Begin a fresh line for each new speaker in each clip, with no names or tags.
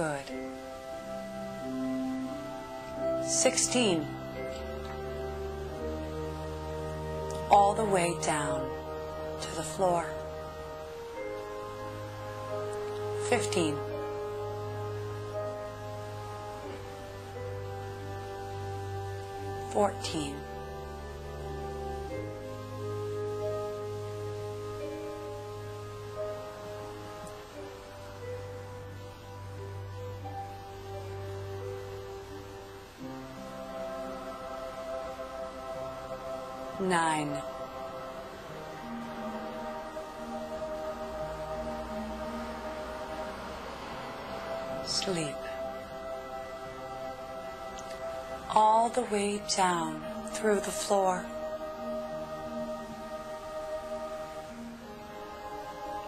Good. 16. All the way down to the floor. 15. Fourteen. Nine. Sleep. All the way down through the floor.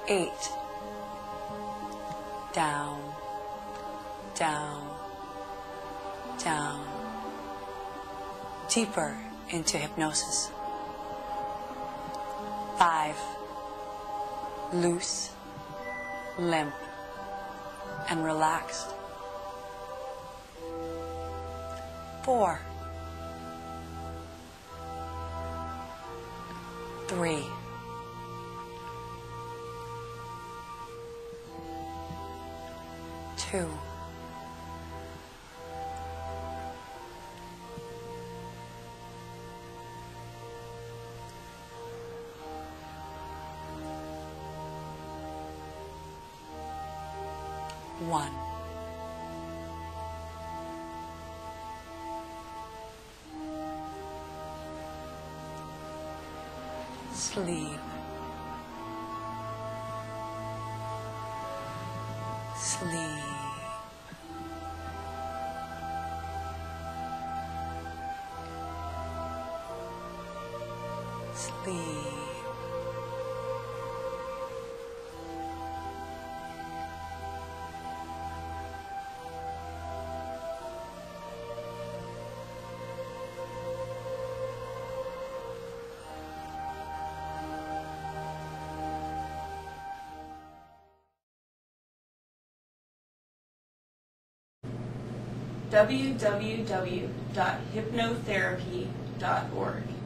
Eight. Down, down, down. Deeper into hypnosis. Five. Loose, limp, and relaxed. Four. Three. Two. One. Sleep. Sleep. Sleep.
www.hypnotherapy.org.